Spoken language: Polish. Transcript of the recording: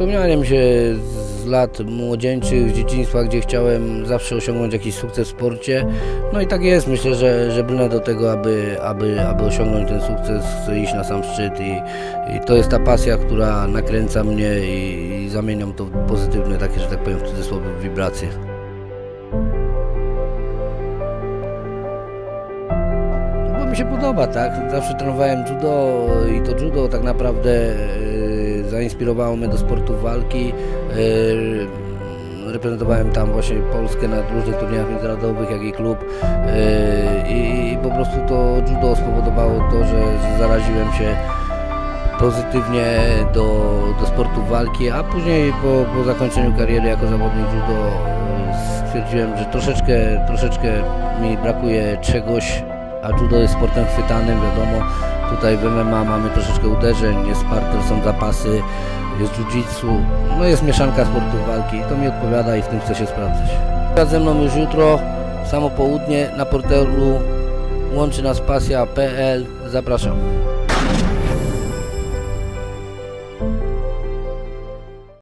spełnianiem się z lat młodzieńczych, z dzieciństwa, gdzie chciałem zawsze osiągnąć jakiś sukces w sporcie. No i tak jest, myślę, że, że brnę do tego, aby, aby, aby osiągnąć ten sukces, chcę iść na sam szczyt i, i to jest ta pasja, która nakręca mnie i, i zamieniam to w pozytywne, takie, że tak powiem w cudzysłowie, wibracje. Mi się podoba, tak? Zawsze trenowałem judo i to judo tak naprawdę e, zainspirowało mnie do sportu walki. E, reprezentowałem tam właśnie Polskę na różnych turniejach międzynarodowych, jak i klub e, i, po prostu to judo spowodowało to, że zaraziłem się pozytywnie do, do sportu walki, a później po, po zakończeniu kariery jako zawodnik judo e, stwierdziłem, że troszeczkę, troszeczkę mi brakuje czegoś, a judo jest sportem chwytanym, wiadomo, tutaj w MMA mamy troszeczkę uderzeń, jest parter, są zapasy, jest jiu-jitsu, no jest mieszanka sportów walki to mi odpowiada i w tym chcę się sprawdzać. Ze mną już jutro, samo południe na portalu łączy nas pasja.pl, zapraszam.